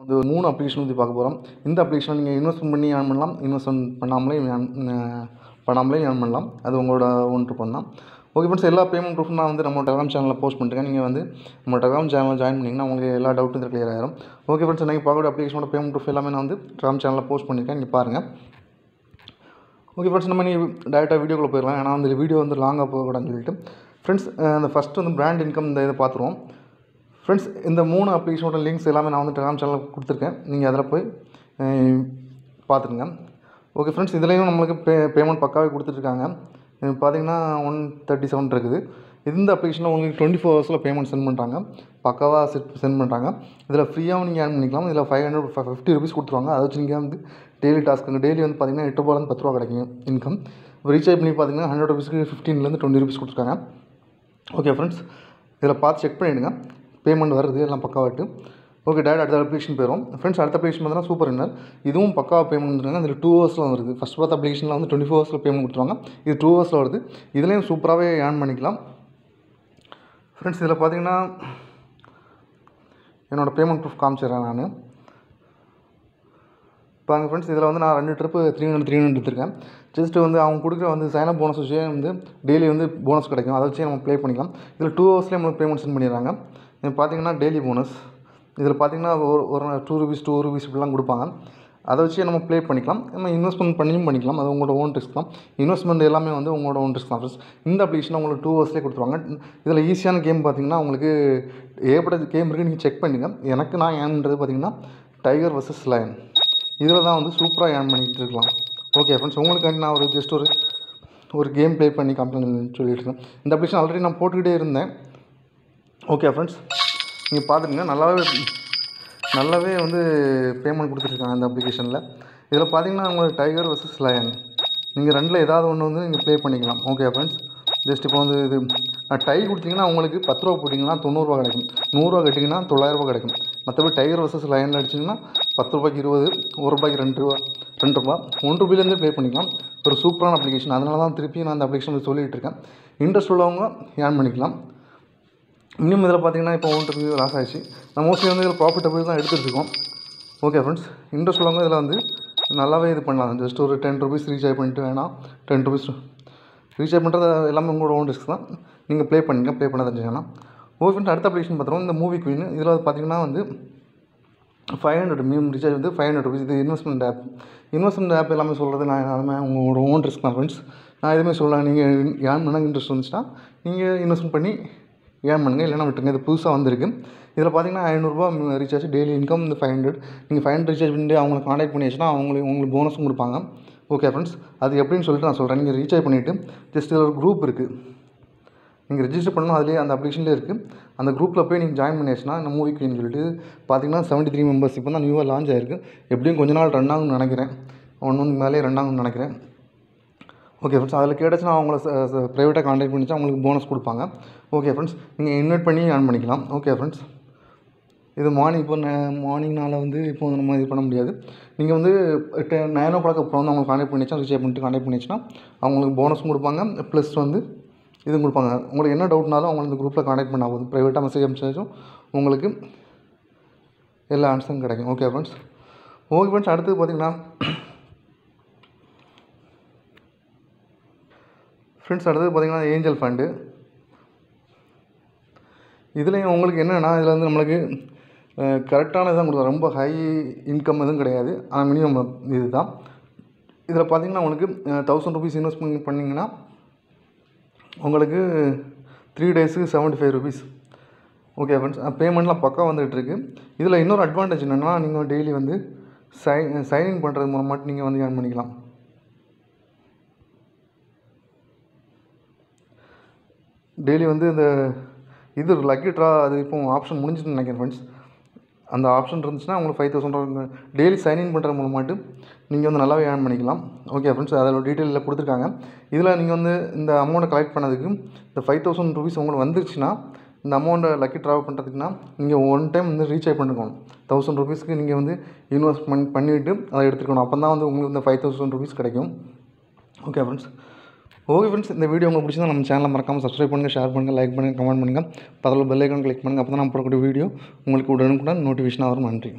வந்து மூணு அப்ளிகேஷன் பற்றி பார்க்க போகிறோம் இந்த அப்ளிகேஷனை நீங்கள் இன்வெஸ்ட்மெண்ட் பண்ணி ஏர்ன் பண்ணலாம். இன்வெஸ்ட்மெண்ட் பண்ணாமலே earn- பண்ணாமலே ஏர்ன் பண்ணலாம். அது உங்களோட ஒன் ட்ரிப் தான். ஓகே ஃப்ரெண்ட்ஸ் எல்லா பேமெண்ட் ப்ரூஃப் நான் வந்து நம்ம டெலாம் சேனலில் போஸ்ட் பண்ணிருக்கேன் நீங்கள் வந்து நம்ம டெலாம் சேனலில் ஜாயின் பண்ணிங்கன்னா உங்களுக்கு எல்லா டவுட்டும் இதில் கிளியர் ஆயிரும். ஓகே ஃப்ரெண்ட்ஸ் நீங்கள் பார்க்கக்கூடிய அப்ளிகேஷனோட பேமெண்ட் ப்ரூஃப் எல்லாமே நான் வந்து டெலாம் சேனலில் போஸ்ட் பண்ணியிருக்கேன். நீங்கள் பாருங்கள் ஓகே ஃப்ரெண்ட்ஸ் நம்ம நீ டேரெக்டாக வீடியோக்குள்ளே போயிடலாம். ஏன்னா அந்த வீடியோ வந்து லாங்காக போகக்கூடாதுன்னு சொல்லிட்டு. ஃப்ரெண்ட்ஸ் அந்த ஃபஸ்ட்டு வந்து பிராண்ட் இன்கம் இந்த இதை பார்த்துருவோம். ஃப்ரெண்ட்ஸ் இந்த மூணு அப்ளிகேஷனோட லிங்க்ஸ் எல்லாமே நான் வந்து டெலாம் சேனலில் கொடுத்துருக்கேன். நீங்கள் அதில் போய் பார்த்துருங்க ஓகே ஃப்ரெண்ட்ஸ் இதுலேயும் நம்மளுக்கு பே பேமெண்ட் பக்காவே கொடுத்துட்ருக்காங்க. பார்த்தீங்கன்னா ஒன் தேர்ட்டி செவன் இருக்குது. இந்த அப்ளிகேஷனில் உங்களுக்கு டுவெண்ட்டி ஃபோர் ஹவர்ஸில் பேமெண்ட் சென்ட் பண்ணுறாங்க பக்காவாக செட் சென்ட் பண்ணுறாங்க இதில் ஃப்ரீயாகவும் நீங்கள் ஆட் பண்ணிக்கலாம். இதில் ஃபைவ் ஹண்ட்ரட் ஃபிஃப்டி ருபீஸ் கொடுத்துருவாங்க. அதை வச்சு நீங்கள் வந்து டெய்லி டாஸ்க்கு டெய்லி வந்து பார்த்தீங்கன்னா எட்டு ரூபாலேருந்து பத்து ரூபா கிடைக்கும் இன்கம் ரீசார்ஜ் பண்ணி பார்த்தீங்கன்னா ஹண்ட்ரட் ருபீஸ்க்கு ஃபிஃப்டீன்லேருந்து டுவெண்ட்டி ருபீஸ் கொடுத்துருக்காங்க. ஓகே ஃப்ரெண்ட்ஸ் இதில் பார்த்து செக் பண்ணிவிடுங்க பேமெண்ட் வருது எல்லாம் பக்காவாட்டு ஓகே டேட் அடுத்த அப்ளிகேஷன் போயிடும் ஃப்ரெண்ட்ஸ் அடுத்த அப்ளிகேஷன் பார்த்தீங்கன்னா சூப்பர் இன்னர் இதுவும் பக்காவாக பேமெண்ட் வந்துருங்க அதில் டூ ஹவர்ஸில் வருது. ஃபஸ்ட் பார்த்த அப்ளிகேஷனில் வந்து டுவெண்ட்டி ஃபோர் ஹவர்ஸில் பேமெண்ட் கொடுத்துருவாங்க. இது டூ ஹவர்ஸில் வருது. இதுலேயும் சூப்பராகவே ஏர்ன் பண்ணிக்கலாம். ஃப்ரெண்ட்ஸ் இதில் பார்த்தீங்கன்னா என்னோடய பேமெண்ட் ப்ரூஃப் காமிச்சிடுறேன் நான். பாருங்கள் ஃப்ரெண்ட்ஸ் இதில் வந்து நான் ரெண்டு trip three hundred three hundred எடுத்திருக்கேன். ஜஸ்ட்டு வந்து அவங்க கொடுக்குற வந்து சைனப் போனஸ் வச்சே வந்து டெய்லி வந்து போனஸ் கிடைக்கும். அதை வச்சு நம்ம ப்ளே பண்ணிக்கலாம். இதில் டூ ஹவர்ஸ்லேயே நம்மளுக்கு பேமெண்ட் சென்ட் பண்ணிடுறாங்க. இது பார்த்தீங்கன்னா டெய்லி போனஸ் இதில் பார்த்தீங்கன்னா ஒரு ஒரு டூ ருபீஸ் டூ ருபீஸ் இப்படிலாம் கொடுப்பாங்க. அதை வச்சு நம்ம ப்ளே பண்ணிக்கலாம். நம்ம இன்வெஸ்ட்மெண்ட் பண்ணியும் பண்ணிக்கலாம். அது உங்களோட ஓன் ரிஸ்க் தான். இன்வெஸ்ட்மெண்ட் எல்லாமே வந்து உங்களோட ஓன் ரிஸ்க் தான் ஃப்ரெண்ட்ஸ் இந்த அப்ளிகேஷன் உங்களுக்கு டூ ஹவர்ஸ்லேயே கொடுத்துருவாங்க. இதில் ஈஸியான கேம் பார்த்திங்கன்னா உங்களுக்கு ஏற்பட கேம் இருக்குது நீங்கள் செக் பண்ணுங்கள் எனக்கு நான் ஏன்ன்றது பார்த்திங்கன்னா டைகர் வர்சஸ் லயன் இதில் தான் வந்து சூப்பராக ஏர்ன் பண்ணிக்கிட்டு இருக்கலாம். ஓகே ஃப்ரெண்ட்ஸ் உங்களுக்காண்டி நான் ஒரு ஜஸ்ட் ஒரு ஒரு கேம் ப்ளே பண்ணி கம்ப்ளைண்ட் சொல்லிட்டு இருக்கேன். இந்த அப்ளிகேஷன் ஆல்ரெடி நான் போட்டுக்கிட்டே இருந்தேன். ஓகே ஃப்ரெண்ட்ஸ் நீங்கள் பார்த்துருங்க நல்லாவே நல்லாவே வந்து பேமெண்ட் கொடுத்துருக்காங்க அந்த அப்ளிகேஷனில் இதில் பார்த்தீங்கன்னா உங்களுக்கு டைகர் வர்சஸ் லயன் நீங்கள் ரெண்டில் ஏதாவது ஒன்று வந்து நீங்கள் ப்ளே பண்ணிக்கலாம். ஓகே ஃப்ரெண்ட்ஸ் ஜஸ்ட் இப்போ வந்து இது டை கொடுத்தீங்கன்னா உங்களுக்கு பத்து ரூபா போட்டிங்கன்னா தொண்ணூறுரூவா கிடைக்கும். நூறுரூவா கட்டிங்கன்னா தொள்ளாயிரரூபா கிடைக்கும். மற்றபடி டைகர் வர்சஸ் லயனில் அடிச்சிங்கன்னா பத்து ரூபாய்க்கு இருபது ஒரு ரூபாய்க்கு ரெண்டு ரூபா ரெண்டு ரூபா ஒன்று ரூபாயிலேருந்து ப்ளே பண்ணிக்கலாம். ஒரு சூப்பரான அப்ளிகேஷன் அதனால தான் திருப்பி நான் அந்த அப்ளிகேஷன் சொல்லிகிட்டு இருக்கேன். இன்ட்ரெஸ்ட் உள்ளவங்க ஏர்ன் பண்ணிக்கலாம். இன்னும் இதில் பார்த்தீங்கன்னா இப்போ ஒன் ருபி லாஸ் ஆயிடுச்சு. நான் மோஸ்ட்லி வந்து இதில் ப்ராஃபிட்டபிள் தான் எடுத்துகிட்ருக்கோம் ஓகே ஃப்ரெண்ட்ஸ் இன்ட்ரெஸ்ட் உள்ளவங்க இதில் வந்து நல்லாவே இது பண்ணலாம். ஜஸ்ட் ஒரு டென் ருபீஸ் ரீசார்ஜ் பண்ணிட்டு வேணாம் டென் ருபீஸ் ரீசார்ஜ் பண்ணுறது எல்லாமே உங்களோட ஓன் ரிஸ்க் தான். நீங்கள் ப்ளே பண்ணுங்க ப்ளே பண்ண தெரிஞ்சுக்கன்னா ஓகே ஃப்ரெண்ட்ஸ் அடுத்த அப்ளிகேஷன் பார்த்துருவோம். இந்த மூவி குயின் இதில் பார்த்தீங்கன்னா வந்து ஃபைவ் ஹண்ட்ரட் மினிமம் ரீசார்ஜ் வந்து ஃபைவ் ஹண்ட்ரட் ருபீஸ் இது இன்வெஸ்ட்மெண்ட் ஆப் இன்வெஸ்ட்மெண்ட் ஆப் எல்லாமே சொல்கிறது நான் எல்லாமே உங்களோட ஓன் ரிஸ்க் தான் ஃப்ரெண்ட்ஸ் நான் எதுவுமே சொல்லலாம் நீங்கள் யார் பண்ண இன்ட்ரெஸ்ட் வந்துச்சுன்னா நீங்கள் இன்வெஸ்ட்மெண்ட் பண்ணி ஏன் பண்ணுங்கள் இல்லைன்னா விட்டுருங்க. இது புதுசாக வந்திருக்கு. இதில் பார்த்தீங்கன்னா ஐநூறுரூபா ரீசார்ஜ் டெய்லி இன்கம் இந்த ஃபைவ் ஹண்ட்ரட் நீங்கள் ஃபைவ் ஹண்ட்ரட் ரீசார்ஜ் பண்ணிட்டு அவங்களை காண்டாக்ட் பண்ணியாச்சுன்னா அவங்களுக்கு உங்களுக்கு போனஸும் கொடுப்பாங்க. ஓகே ஃப்ரெண்ட்ஸ் அது எப்படின்னு சொல்லிட்டு நான் சொல்கிறேன் நீங்கள் ரீசார்ஜ் பண்ணிவிட்டு ஜஸ்ட் இதில் ஒரு குரூப் இருக்குது நீங்கள் ரெஜிஸ்டர் பண்ணணும். அதுலேயே அந்த அப்ளிகேஷன்லேயே இருக்குது அந்த குரூப்பில் போய் நீங்கள் ஜாயின் பண்ணியாச்சுன்னா இந்த மூவி சொல்லிட்டு பார்த்தீங்கன்னா செவன்ட்டி த்ரீ மெம்பர்ஸ் இப்போ தான் நியூவாக லான்ச் ஆயிருக்கு. எப்படியும் கொஞ்ச நாள் ரன் ஆகும்னு நினைக்கிறேன். ஒன் ஒன்று மேலே ரன் ஆகும்னு நினைக்கிறேன். ஓகே ஃப்ரெண்ட்ஸ் அதில் கேட்டுச்சுன்னா அவங்கள ப்ரைவேட்டாக காண்டாக்ட் பண்ணிச்சு அவங்களுக்கு போனஸ் கொடுப்பாங்க. ஓகே ஃப்ரெண்ட்ஸ் நீங்கள் இன்வைட் பண்ணி ஏர்ன் பண்ணிக்கலாம். ஓகே ஃப்ரெண்ட்ஸ் இது மார்னிங் இப்போ மார்னிங்னால் வந்து இப்போ வந்து நம்ம இது பண்ண முடியாது. நீங்கள் வந்து டென் நைன் ஓ கிளாக் அப்புறம் வந்து அவங்களுக்கு காண்டாக்ட் பண்ணிச்சா ரிசீவ் பண்ணிட்டு காண்டாக்ட் பண்ணிச்சுன்னா அவங்களுக்கு போனஸும் கொடுப்பாங்க. ப்ளஸ் வந்து இதுவும் கொடுப்பாங்க. உங்களுக்கு என்ன டவுட்னாலும் அவங்க இந்த குரூப்பில் காண்டாக்ட் பண்ண போதும். ப்ரைவேட்டாக மெசேஜ் அனுப்பிச்சாச்சும் உங்களுக்கு எல்லா ஆன்சரும் கிடைக்கும். ஓகே ஃப்ரெண்ட்ஸ் ஓகே ஃப்ரெண்ட்ஸ் அடுத்தது பார்த்தீங்கன்னா ஃப்ரெண்ட்ஸ் அடுத்தது பார்த்தீங்கன்னா ஏஞ்சல் ஃபண்டு இதுலேயும் உங்களுக்கு என்னென்னா இதில் வந்து நம்மளுக்கு கரெக்டான இதான் கொடுக்குறாங்க. ரொம்ப ஹை இன்கம் எதுவும் கிடையாது. ஆனால் மினிமம் இது தான் இதில் பார்த்தீங்கன்னா உங்களுக்கு தௌசண்ட் ருபீஸ் இன்வெஸ்ட்மெண்ட் பண்ணிங்கன்னா உங்களுக்கு த்ரீ டேஸுக்கு seventy five rupees okay friends பேமெண்ட்லாம் பக்கா வந்துகிட்ருக்கு இதில் இன்னொரு அட்வான்டேஜ் என்னென்னா நீங்கள் டெய்லி வந்து சை சைனிங் பண்ணுறது மூலமாட்டு நீங்கள் வந்து ஏர்ன் பண்ணிக்கலாம். டெய்லி வந்து இந்த இது லக்கி ட்ரா அது இப்போ ஆப்ஷன் முடிஞ்சுன்னு நினைக்கிறேன் ஃப்ரெண்ட்ஸ் அந்த ஆப்ஷன் இருந்துச்சுன்னா உங்களுக்கு ஃபைவ் தௌசண்ட் டெய்லி சைன்இன் பண்ணுறது மூலமாட்டு நீங்கள் வந்து நல்லாவே ஏர்ன் பண்ணிக்கலாம். ஓகே ஃப்ரெண்ட்ஸ் அதோட டீட்டெயிலில் கொடுத்துருக்காங்க. இதில் நீங்கள் வந்து இந்த அமௌண்ட்டை கலெக்ட் பண்ணதுக்கு இந்த ஃபைவ் தௌசண்ட் ருபீஸ் உங்களுக்கு வந்துருச்சுன்னா இந்த அமௌண்ட்டை லக்கி ட்ராவல் பண்ணுறதுக்குன்னா நீங்கள் ஒன் டைம் வந்து ரீசார்ஜ் பண்ணிக்கணும் தௌசண்ட் ருபீஸ்க்கு நீங்கள் வந்து இன்வெஸ்ட்மெண்ட் பண்ணிவிட்டு அதை எடுத்துக்கணும் அப்போ தான் வந்து உங்களுக்கு இந்த ஃபைவ் தௌசண்ட் ருபீஸ் கிடைக்கும். ஓகே ஃப்ரெண்ட்ஸ் ஓகே ஃப்ரெண்ட்ஸ் இந்த வீடியோ உங்களுக்கு பிடிச்சிருந்தா நம்ம சேனலை மறக்காமல் சப்ஸ்கிரைப் பண்ணுங்கள் ஷேர் பண்ணுங்கள் லைக் பண்ணுங்கள் கமெண்ட் பண்ணுங்கள் பதில் பெல் ஐக்கான் கிளிக் பண்ணுங்கள் அப்போ தான் நம்ம போடக்கூடிய வீடியோ உங்களுக்கு உடனுக்குடன் நோட்டிஃபிகேஷன் ஆகும் நன்றி.